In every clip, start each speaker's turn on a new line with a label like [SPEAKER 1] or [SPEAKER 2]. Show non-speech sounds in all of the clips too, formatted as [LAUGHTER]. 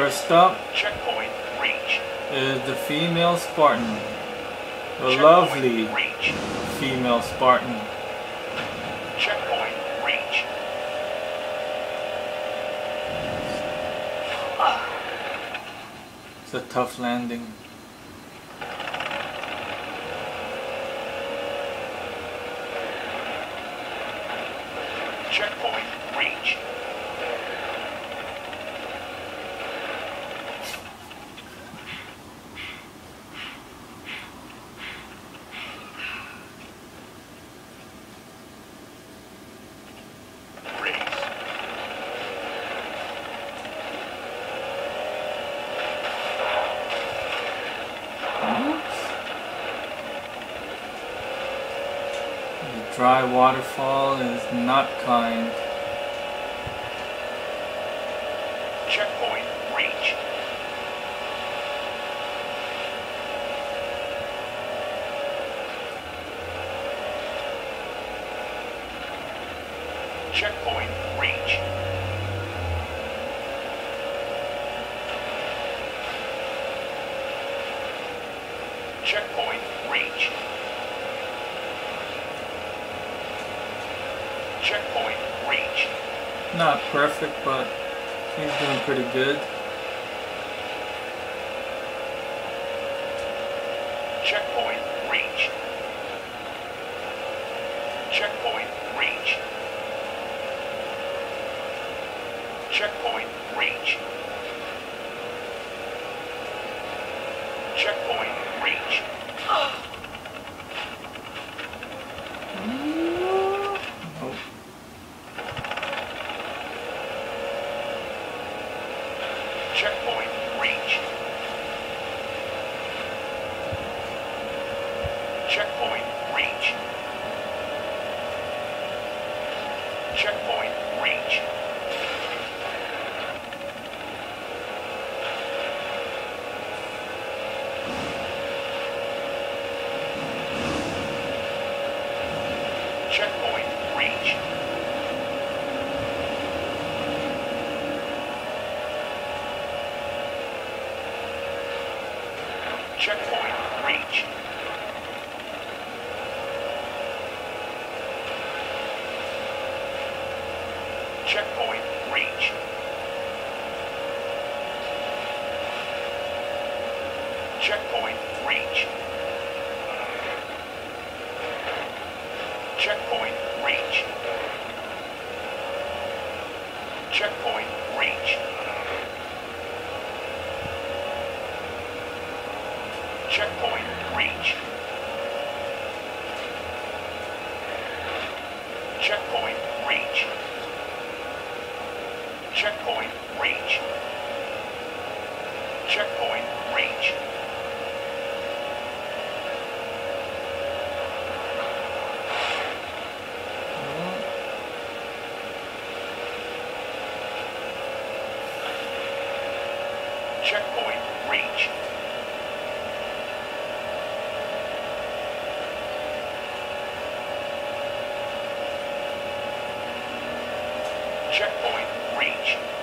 [SPEAKER 1] First up
[SPEAKER 2] Checkpoint reached.
[SPEAKER 1] is the female Spartan. The
[SPEAKER 2] Checkpoint
[SPEAKER 1] lovely
[SPEAKER 2] reached.
[SPEAKER 1] female Spartan.
[SPEAKER 2] Checkpoint reached.
[SPEAKER 1] It's a tough landing.
[SPEAKER 2] Checkpoint reached. Raise.
[SPEAKER 1] The dry waterfall is not kind.
[SPEAKER 2] Checkpoint reached. Checkpoint reached. Checkpoint reached. Checkpoint reached.
[SPEAKER 1] Not perfect, but he's pretty good.
[SPEAKER 2] Checkpoint reached. Checkpoint reached. Checkpoint reached. Checkpoint reached.
[SPEAKER 1] Nope.
[SPEAKER 2] Checkpoint reached. Checkpoint reached. Checkpoint reached. Checkpoint reached. Checkpoint reached. Checkpoint reached. Checkpoint reached. Checkpoint reached. Checkpoint reached. Checkpoint reached. Checkpoint reached. Checkpoint reached. Checkpoint reached. Checkpoint reached. Checkpoint reached.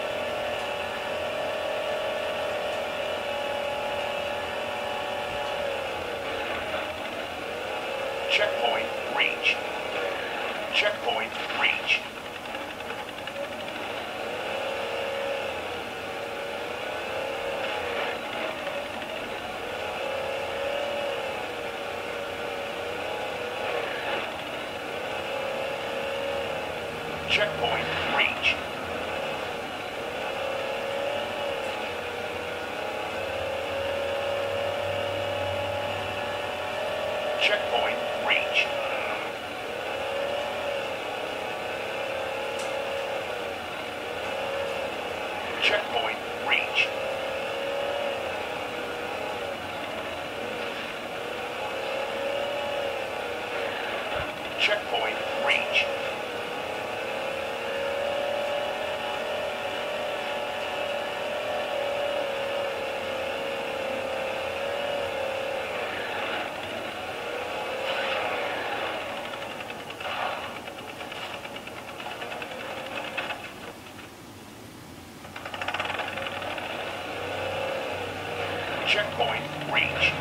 [SPEAKER 2] Checkpoint reached.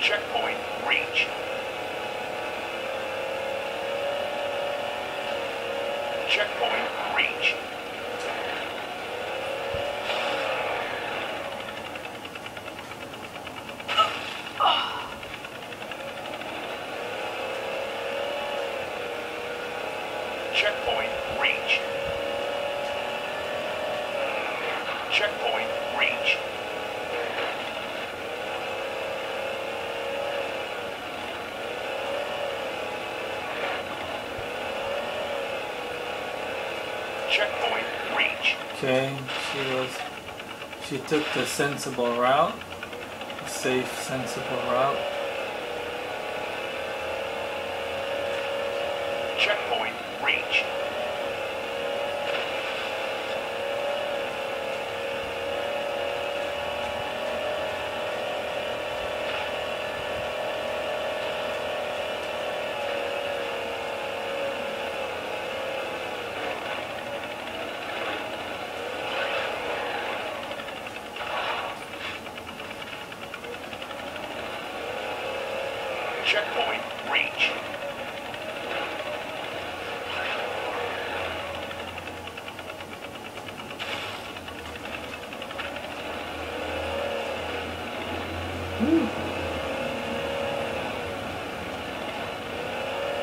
[SPEAKER 2] Checkpoint reached. Checkpoint reached. Checkpoint reached. Checkpoint reached. Checkpoint reached.
[SPEAKER 1] Okay, she was. She took the sensible route, safe, sensible route.
[SPEAKER 2] Checkpoint reached. Checkpoint reached.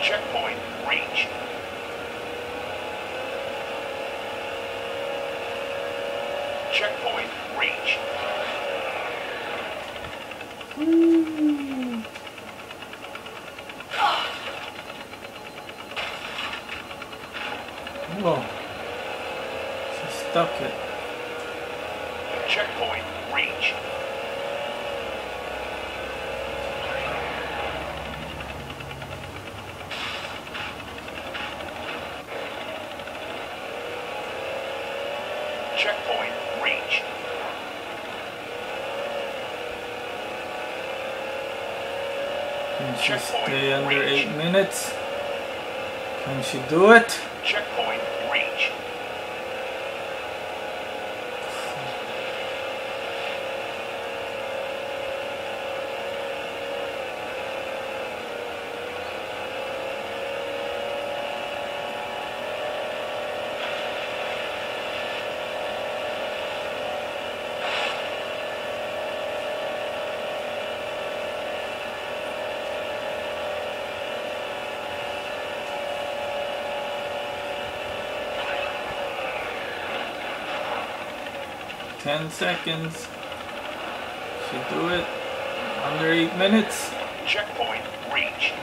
[SPEAKER 2] Checkpoint reached. Checkpoint reached.
[SPEAKER 1] Whoa. She stuck it.
[SPEAKER 2] Checkpoint reached. Checkpoint reached.
[SPEAKER 1] Can she
[SPEAKER 2] Checkpoint
[SPEAKER 1] stay under
[SPEAKER 2] reached.
[SPEAKER 1] eight minutes? Can she do it?
[SPEAKER 2] Checkpoint
[SPEAKER 1] 10 seconds. Should do it under 8 minutes.
[SPEAKER 2] Checkpoint reached.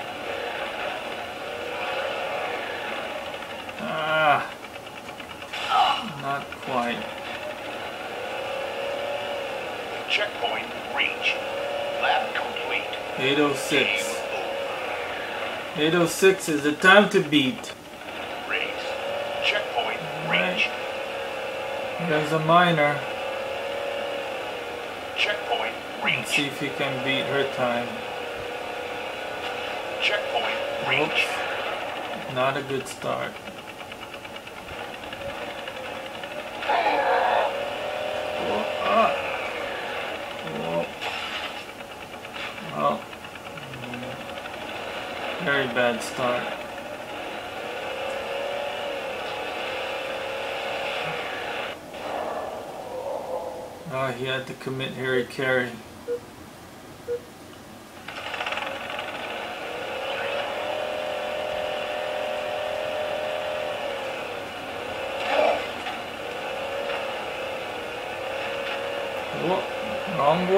[SPEAKER 1] Ah, not quite.
[SPEAKER 2] Checkpoint reached. Lab complete.
[SPEAKER 1] 806. 806 is the time to beat.
[SPEAKER 2] Race. Checkpoint reached.
[SPEAKER 1] There's a Minor. See if he can beat her time.
[SPEAKER 2] Checkpoint
[SPEAKER 1] Oops.
[SPEAKER 2] reached.
[SPEAKER 1] Not a good start. Oh, ah. Oh. Oh. Mm. Very bad start. Oh, he had to commit hara-kiri. Oh, Hmm.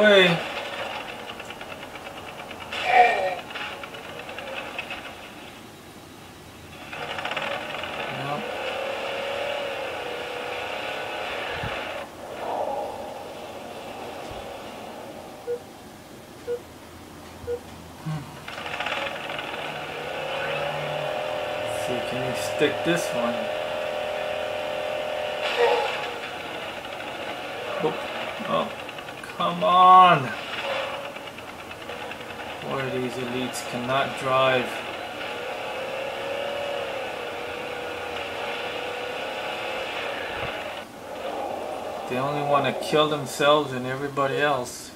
[SPEAKER 1] can you stick this one? Oh, oh, come on! Boy, these elites cannot drive. They only want to kill themselves and everybody else.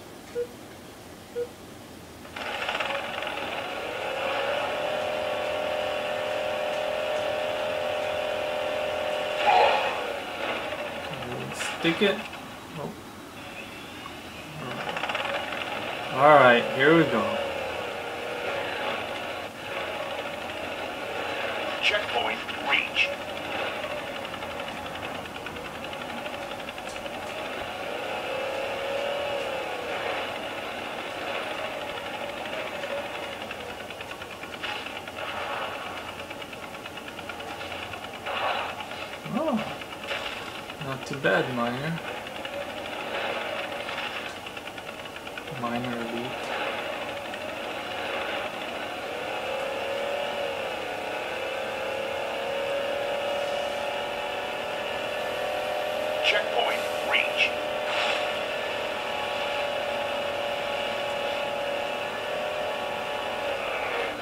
[SPEAKER 1] Stick it. Alright, here we go.
[SPEAKER 2] Checkpoint reached.
[SPEAKER 1] Oh, not too bad, Minor. Minor elite.
[SPEAKER 2] Checkpoint reached.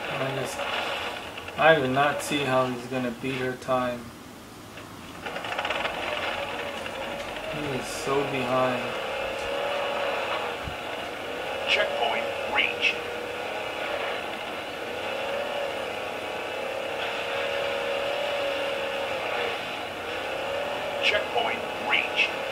[SPEAKER 1] I just, I do not see how he's gonna beat her time. He is so behind.
[SPEAKER 2] Checkpoint reached. Checkpoint reached.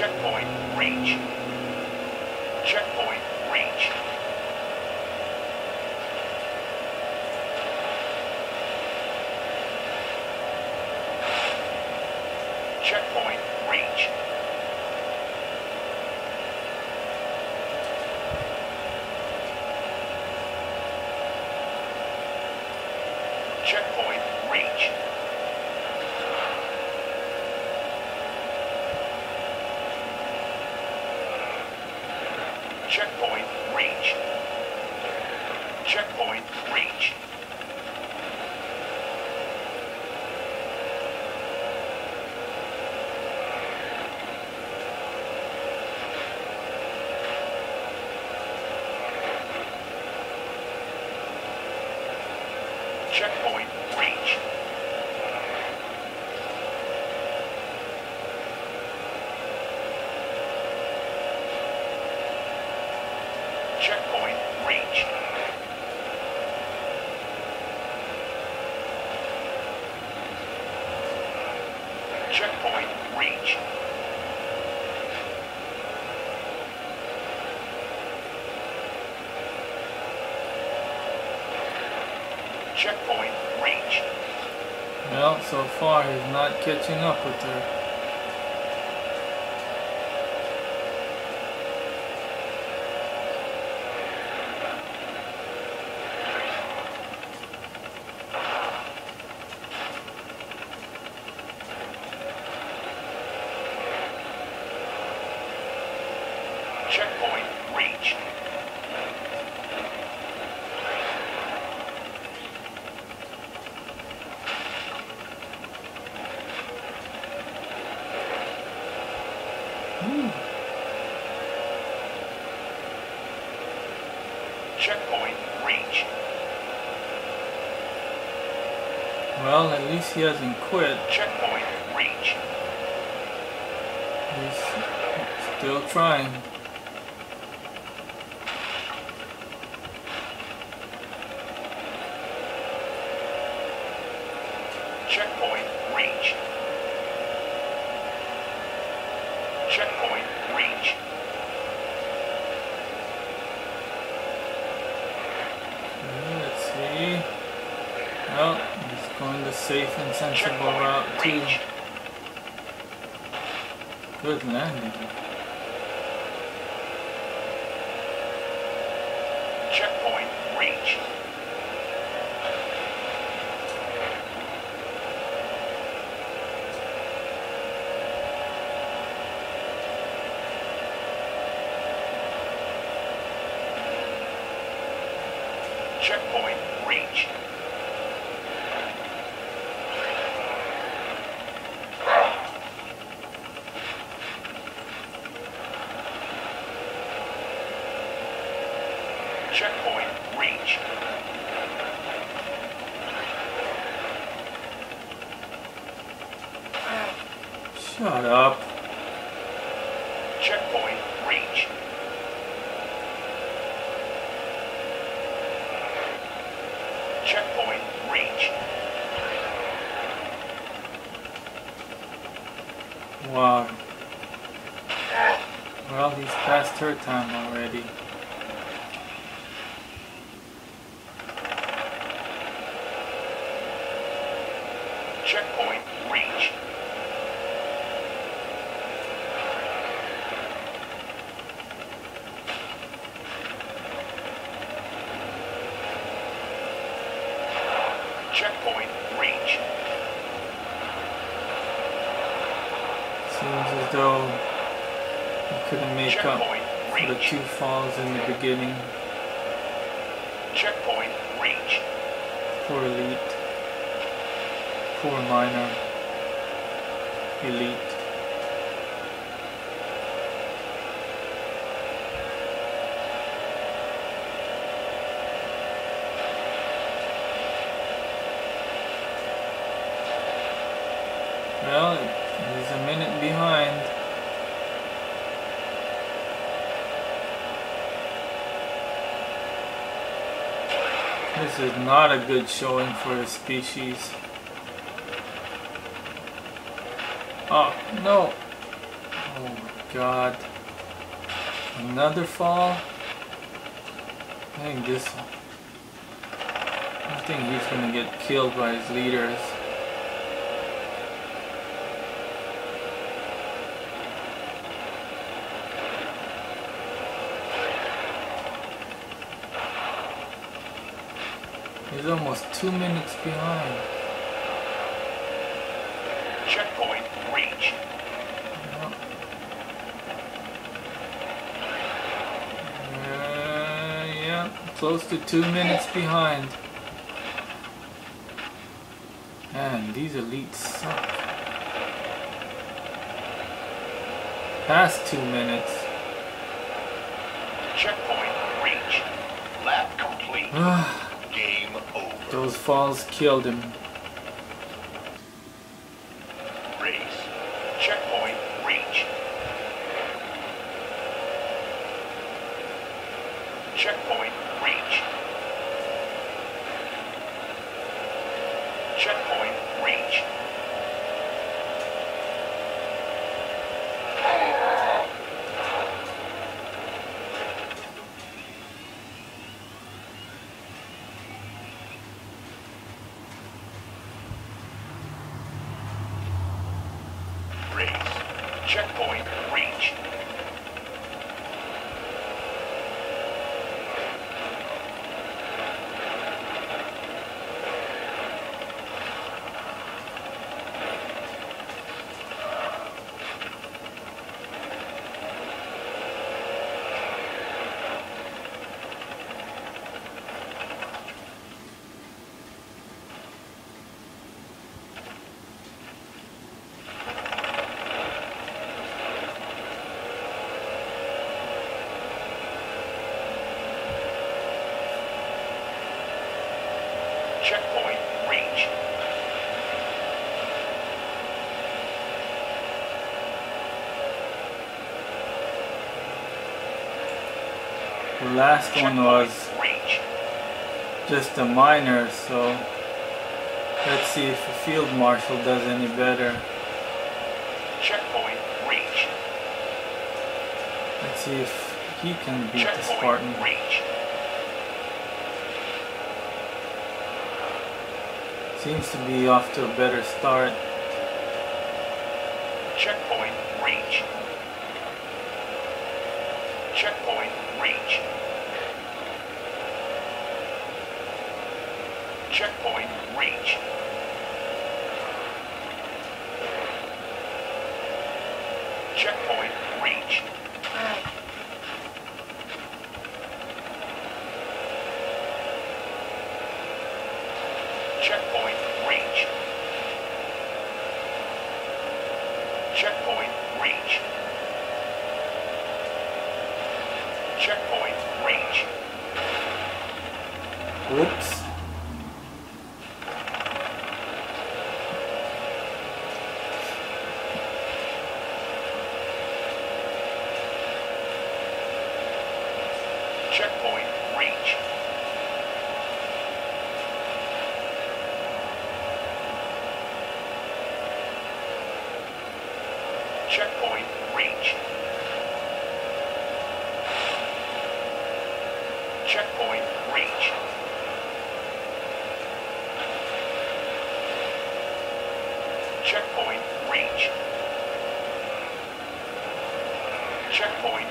[SPEAKER 2] Checkpoint reach. Checkpoint
[SPEAKER 1] reach. So far he's not catching up with her.
[SPEAKER 2] Checkpoint reached.
[SPEAKER 1] Ooh.
[SPEAKER 2] Checkpoint reached.
[SPEAKER 1] Well, at least he hasn't quit.
[SPEAKER 2] Checkpoint reached.
[SPEAKER 1] He's still trying.
[SPEAKER 2] Checkpoint reached. Checkpoint reached.
[SPEAKER 1] Okay, Let's see. Well, he's going the safe and sensible
[SPEAKER 2] Checkpoint
[SPEAKER 1] route too.
[SPEAKER 2] reached.
[SPEAKER 1] Good landing.
[SPEAKER 2] Checkpoint reached. Checkpoint reached. Checkpoint reached.
[SPEAKER 1] Shut up.
[SPEAKER 2] Checkpoint reached. Checkpoint reached.
[SPEAKER 1] Wow. Well, he's past her time already.
[SPEAKER 2] Checkpoint reached. Checkpoint reached.
[SPEAKER 1] Seems as though he couldn't make up
[SPEAKER 2] Checkpoint
[SPEAKER 1] for the two falls in the beginning.
[SPEAKER 2] Checkpoint reached.
[SPEAKER 1] Poor elite. Poor minor. Elite. Well, he's a minute behind. This is not a good showing for his species. Oh, no. Oh my god. Another fall? I think this... I think he's gonna get killed by his leaders. He's almost two minutes behind.
[SPEAKER 2] Checkpoint reached.
[SPEAKER 1] Yeah. Uh, yeah, close to two minutes behind. Man, these elites suck. Past two minutes.
[SPEAKER 2] Checkpoint reached. Lap complete. [SIGHS]
[SPEAKER 1] Those falls killed him.
[SPEAKER 2] Race. Checkpoint reached. Checkpoint reached. Checkpoint reached. Race. Checkpoint reached. Checkpoint reached.
[SPEAKER 1] The last one was just a minor, so let's see if the field marshal does any better.
[SPEAKER 2] Checkpoint reach.
[SPEAKER 1] Let's see if he can beat the Spartan.
[SPEAKER 2] Reach.
[SPEAKER 1] Seems to be off to a better start.
[SPEAKER 2] Checkpoint reached. Checkpoint reached. Checkpoint reached. Checkpoint reached. Checkpoint reached. Checkpoint reached. Checkpoint reached.
[SPEAKER 1] Whoops.
[SPEAKER 2] Checkpoint reached. Checkpoint reached. Checkpoint reached. Checkpoint reached. Checkpoint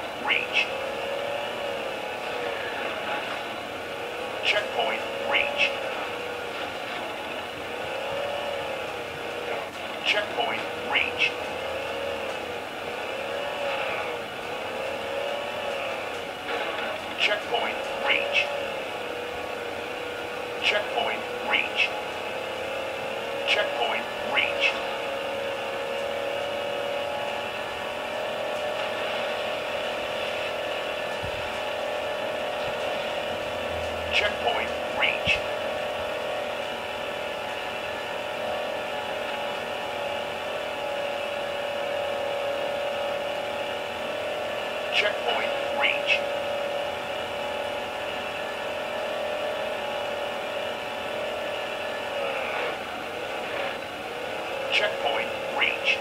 [SPEAKER 2] Checkpoint reach.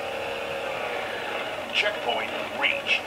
[SPEAKER 2] Checkpoint reach.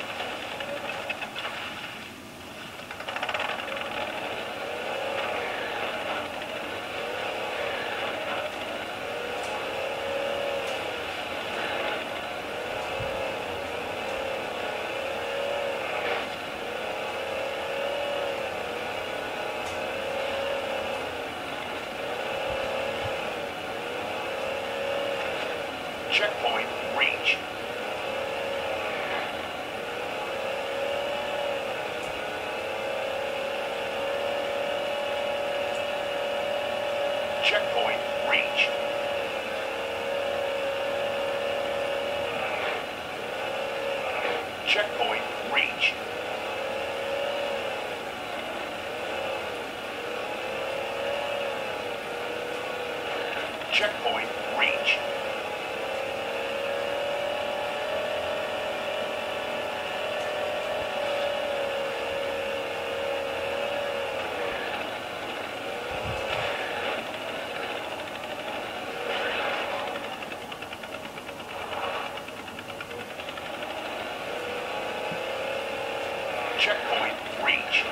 [SPEAKER 2] Checkpoint reached. Checkpoint reached.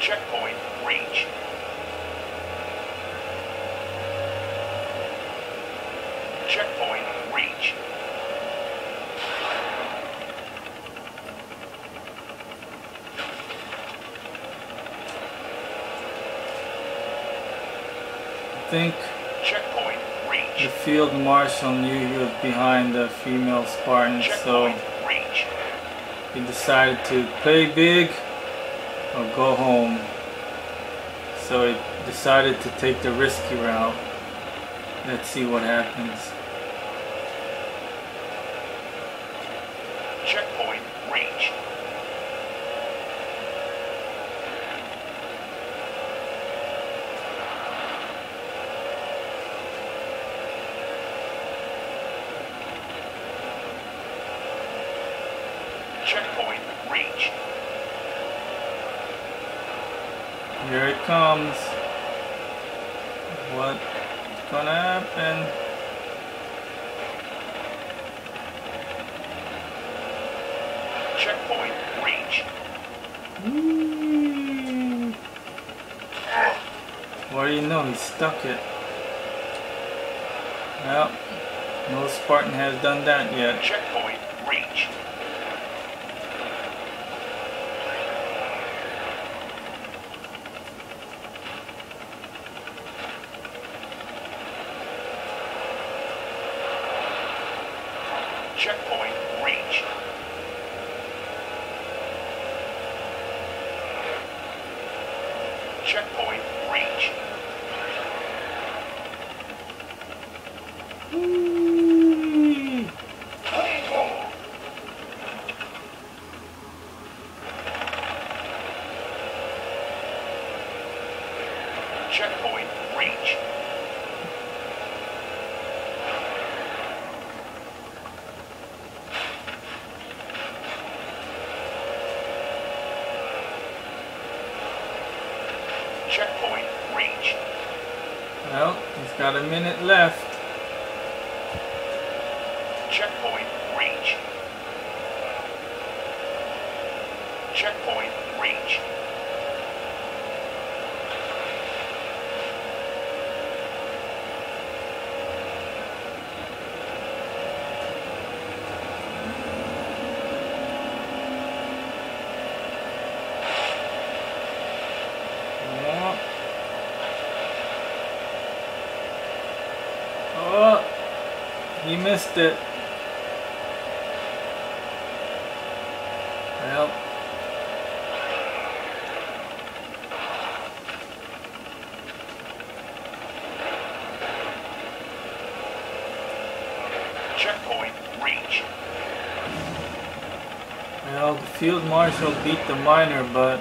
[SPEAKER 2] Checkpoint reached. Checkpoint reached.
[SPEAKER 1] I think
[SPEAKER 2] Checkpoint
[SPEAKER 1] the field marshal knew he was behind the female Spartan, so
[SPEAKER 2] Checkpoint reached.
[SPEAKER 1] he decided to play big or go home. So he decided to take the risky route. Let's see what happens.
[SPEAKER 2] Checkpoint reached. Checkpoint reached.
[SPEAKER 1] Here it comes. What's gonna happen?
[SPEAKER 2] Checkpoint reached.
[SPEAKER 1] Whee! What do you know? He stuck it. Well, no Spartan has done that yet.
[SPEAKER 2] Checkpoint reached. Checkpoint reached. Checkpoint reached.
[SPEAKER 1] Whee!
[SPEAKER 2] Checkpoint reached. Checkpoint reached.
[SPEAKER 1] Well, he's got a minute left.
[SPEAKER 2] Checkpoint reached. Checkpoint reached.
[SPEAKER 1] Yeah. Oh, he missed it. Well,
[SPEAKER 2] Checkpoint reached.
[SPEAKER 1] well, the field marshal beat the minor, but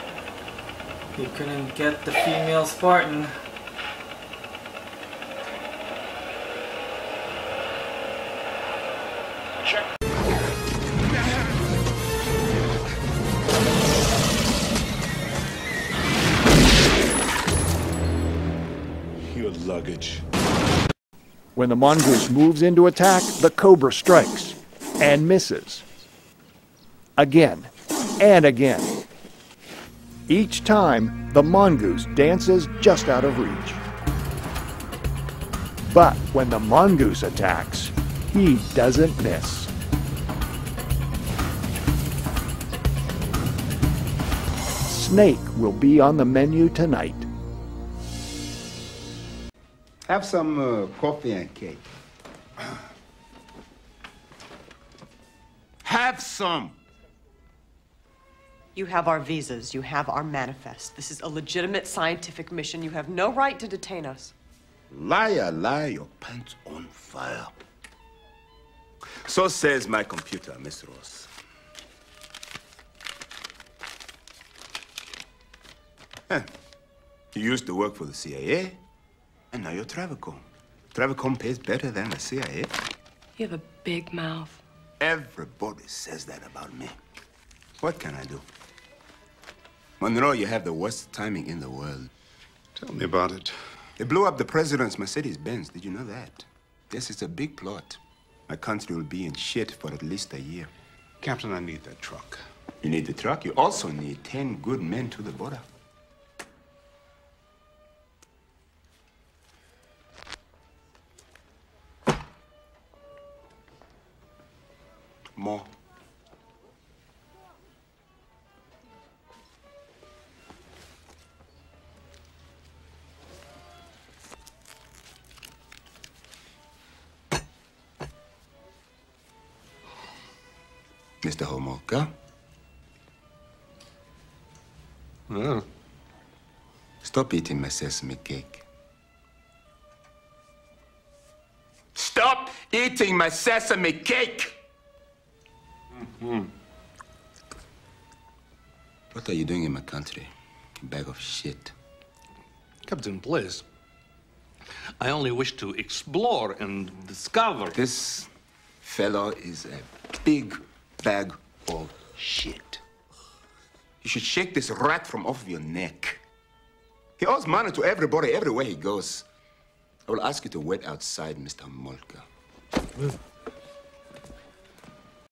[SPEAKER 1] he couldn't get the female Spartan.
[SPEAKER 3] Luggage.
[SPEAKER 4] When the mongoose moves into attack, the cobra strikes and misses. Again and again. Each time, the mongoose dances just out of reach. But when the mongoose attacks, he doesn't miss. Snake will be on the menu tonight.
[SPEAKER 5] Have some uh, coffee and cake. [CLEARS THROAT]
[SPEAKER 3] Have some.
[SPEAKER 6] You have our visas. You have our manifest. This is a legitimate scientific mission. You have no right to detain us.
[SPEAKER 3] Liar, liar, your pants on fire. So says my computer, Miss Ross. Huh. You used to work for the CIA, and now you're Travicom. Travicom pays better than the CIA.
[SPEAKER 6] You have a big mouth.
[SPEAKER 3] Everybody says that about me. What can I do? Monroe, you have the worst timing in the world.
[SPEAKER 7] Tell me about it.
[SPEAKER 3] They blew up the president's Mercedes Benz. Did you know that? Yes, it's a big plot. My country will be in shit for at least a year.
[SPEAKER 7] Captain, I need that truck.
[SPEAKER 3] You need the truck. You also need 10 good men to the border. Mr. Homolka?
[SPEAKER 7] Oh, hmm.
[SPEAKER 3] Stop eating my sesame cake. Stop eating my sesame cake. What are you doing in my country? You bag of shit.
[SPEAKER 8] Captain, please. I only wish to explore and discover.
[SPEAKER 3] This fellow is a big bag of shit. You should shake this rat from off of your neck. He owes money to everybody everywhere he goes. I will ask you to wait outside, Mr. Molka.